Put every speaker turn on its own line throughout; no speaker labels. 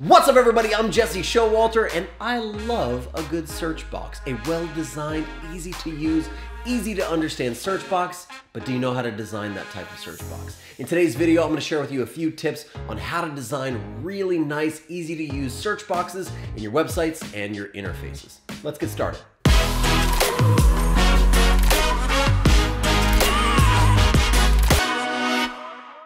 What's up everybody, I'm Jesse Showalter and I love a good search box. A well-designed, easy to use, easy to understand search box, but do you know how to design that type of search box? In today's video, I'm gonna share with you a few tips on how to design really nice, easy to use search boxes in your websites and your interfaces. Let's get started.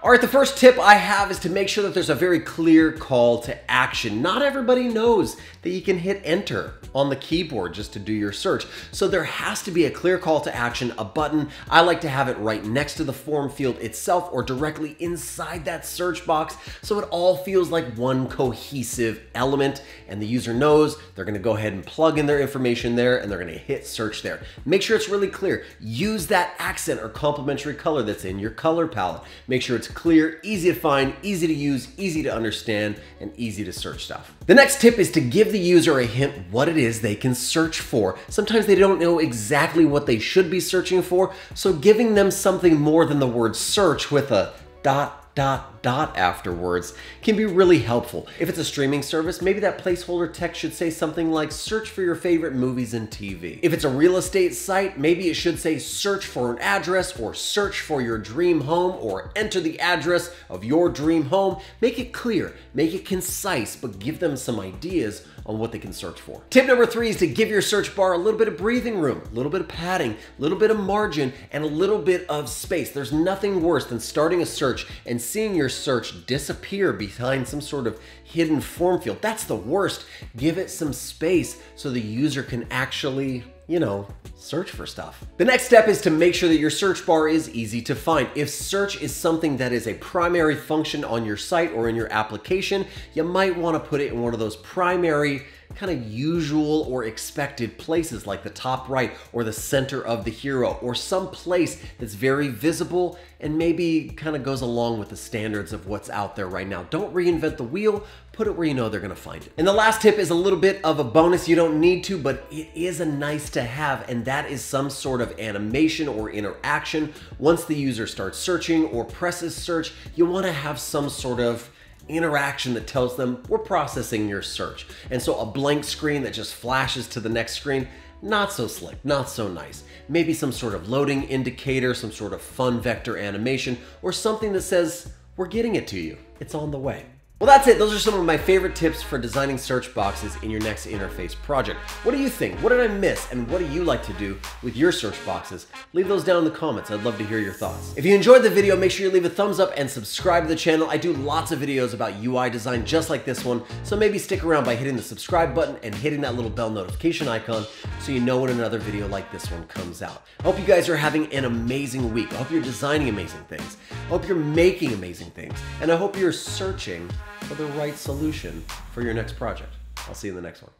All right, the first tip I have is to make sure that there's a very clear call to action. Not everybody knows that you can hit enter on the keyboard just to do your search. So there has to be a clear call to action, a button. I like to have it right next to the form field itself or directly inside that search box so it all feels like one cohesive element and the user knows they're gonna go ahead and plug in their information there and they're gonna hit search there. Make sure it's really clear. Use that accent or complementary color that's in your color palette. Make sure it's clear, easy to find, easy to use, easy to understand, and easy to search stuff. The next tip is to give the user a hint what it is they can search for. Sometimes they don't know exactly what they should be searching for, so giving them something more than the word search with a dot dot dot afterwards can be really helpful. If it's a streaming service, maybe that placeholder text should say something like search for your favorite movies and TV. If it's a real estate site, maybe it should say search for an address or search for your dream home or enter the address of your dream home. Make it clear, make it concise, but give them some ideas on what they can search for. Tip number three is to give your search bar a little bit of breathing room, a little bit of padding, a little bit of margin, and a little bit of space. There's nothing worse than starting a search and seeing your search disappear behind some sort of hidden form field. That's the worst. Give it some space so the user can actually you know, search for stuff. The next step is to make sure that your search bar is easy to find. If search is something that is a primary function on your site or in your application, you might want to put it in one of those primary kind of usual or expected places like the top right or the center of the hero or some place that's very visible and maybe kind of goes along with the standards of what's out there right now. Don't reinvent the wheel, put it where you know they're gonna find it. And the last tip is a little bit of a bonus. You don't need to, but it is a nice to have, and that is some sort of animation or interaction. Once the user starts searching or presses search, you wanna have some sort of interaction that tells them we're processing your search. And so a blank screen that just flashes to the next screen, not so slick, not so nice. Maybe some sort of loading indicator, some sort of fun vector animation, or something that says, we're getting it to you. It's on the way. Well, that's it. Those are some of my favorite tips for designing search boxes in your next interface project. What do you think? What did I miss? And what do you like to do with your search boxes? Leave those down in the comments. I'd love to hear your thoughts. If you enjoyed the video, make sure you leave a thumbs up and subscribe to the channel. I do lots of videos about UI design just like this one, so maybe stick around by hitting the subscribe button and hitting that little bell notification icon so you know when another video like this one comes out. I hope you guys are having an amazing week. I hope you're designing amazing things. I hope you're making amazing things. And I hope you're searching for the right solution for your next project. I'll see you in the next one.